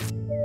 you